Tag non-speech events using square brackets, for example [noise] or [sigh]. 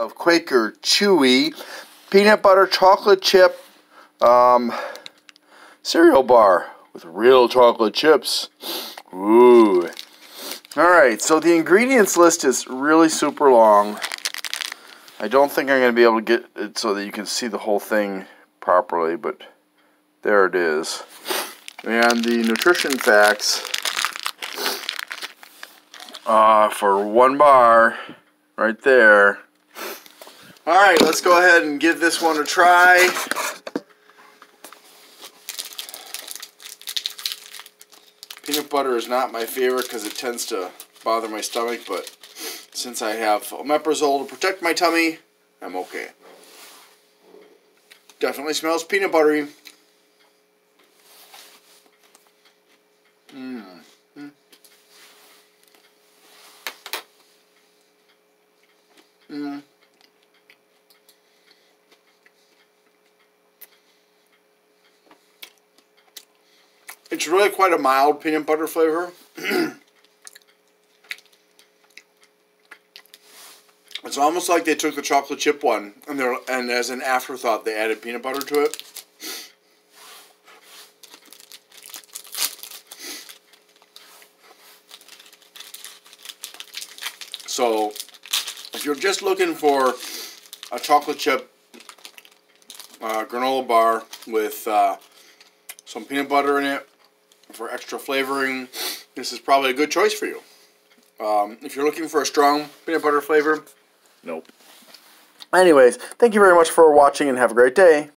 of Quaker Chewy peanut butter chocolate chip um, cereal bar with real chocolate chips. Ooh. Alright, so the ingredients list is really super long. I don't think I'm going to be able to get it so that you can see the whole thing properly, but there it is. And the nutrition facts uh, for one bar right there. Alright, let's go ahead and give this one a try. Peanut butter is not my favorite because it tends to bother my stomach, but since I have omeprazole to protect my tummy, I'm okay. Definitely smells peanut buttery. Mmm. Mmm. It's really quite a mild peanut butter flavor. [clears throat] it's almost like they took the chocolate chip one and they and as an afterthought they added peanut butter to it. So, if you're just looking for a chocolate chip uh, granola bar with uh, some peanut butter in it, for extra flavoring, this is probably a good choice for you. Um, if you're looking for a strong peanut butter flavor, nope. Anyways, thank you very much for watching and have a great day.